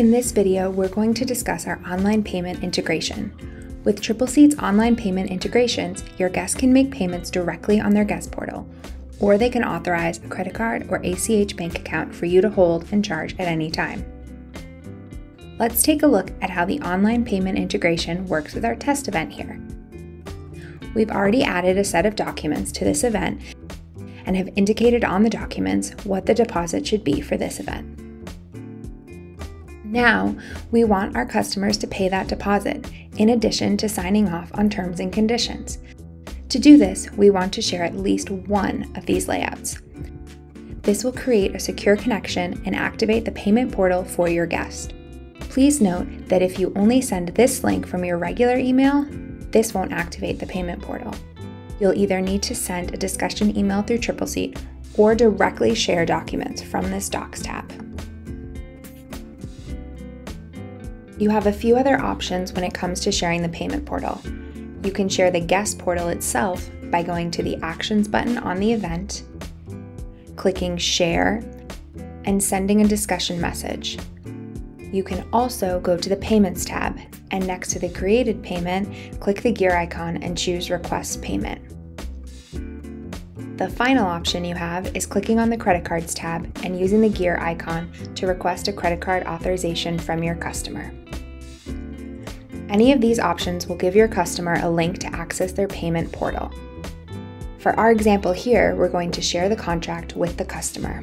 In this video, we're going to discuss our online payment integration. With Tripleseat's online payment integrations, your guests can make payments directly on their guest portal, or they can authorize a credit card or ACH bank account for you to hold and charge at any time. Let's take a look at how the online payment integration works with our test event here. We've already added a set of documents to this event and have indicated on the documents what the deposit should be for this event. Now, we want our customers to pay that deposit, in addition to signing off on terms and conditions. To do this, we want to share at least one of these layouts. This will create a secure connection and activate the payment portal for your guest. Please note that if you only send this link from your regular email, this won't activate the payment portal. You'll either need to send a discussion email through Tripleseat or directly share documents from this Docs tab. You have a few other options when it comes to sharing the payment portal. You can share the guest portal itself by going to the Actions button on the event, clicking Share, and sending a discussion message. You can also go to the Payments tab and next to the created payment, click the gear icon and choose Request Payment. The final option you have is clicking on the Credit Cards tab and using the gear icon to request a credit card authorization from your customer. Any of these options will give your customer a link to access their payment portal. For our example here, we're going to share the contract with the customer.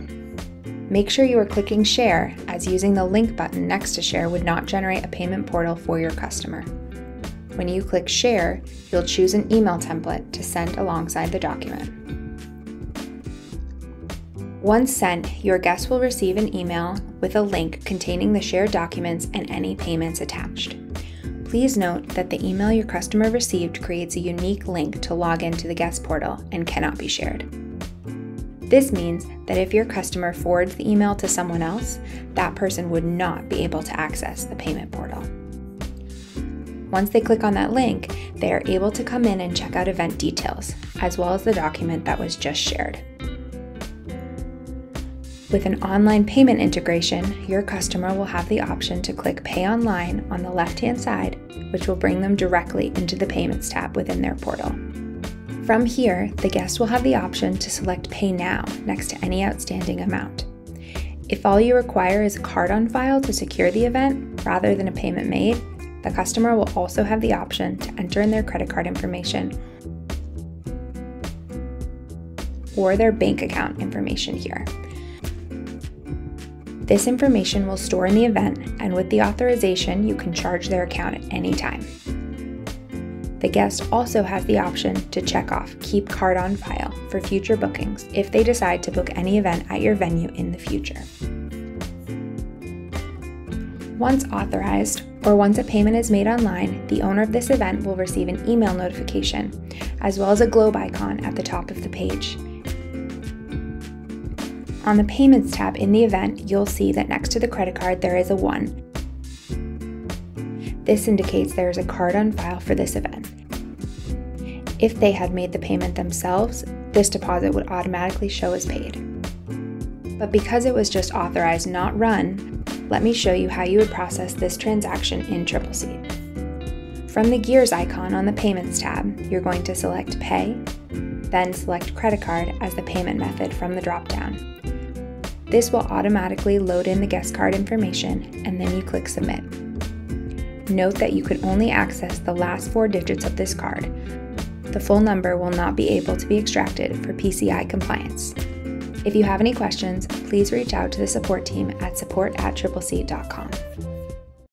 Make sure you are clicking Share, as using the link button next to Share would not generate a payment portal for your customer. When you click Share, you'll choose an email template to send alongside the document. Once sent, your guest will receive an email with a link containing the shared documents and any payments attached. Please note that the email your customer received creates a unique link to log into the guest portal and cannot be shared. This means that if your customer forwards the email to someone else, that person would not be able to access the payment portal. Once they click on that link, they are able to come in and check out event details, as well as the document that was just shared. With an online payment integration, your customer will have the option to click Pay Online on the left hand side, which will bring them directly into the Payments tab within their portal. From here, the guest will have the option to select Pay Now next to any outstanding amount. If all you require is a card on file to secure the event rather than a payment made, the customer will also have the option to enter in their credit card information or their bank account information here. This information will store in the event, and with the authorization, you can charge their account at any time. The guest also has the option to check off Keep Card on File for future bookings if they decide to book any event at your venue in the future. Once authorized, or once a payment is made online, the owner of this event will receive an email notification, as well as a globe icon at the top of the page. On the Payments tab in the event, you'll see that next to the credit card there is a 1. This indicates there is a card on file for this event. If they had made the payment themselves, this deposit would automatically show as paid. But because it was just authorized, not run, let me show you how you would process this transaction in Tripleseat. From the Gears icon on the Payments tab, you're going to select Pay, then select Credit Card as the payment method from the drop-down. This will automatically load in the guest card information and then you click Submit. Note that you can only access the last four digits of this card. The full number will not be able to be extracted for PCI compliance. If you have any questions, please reach out to the support team at support at.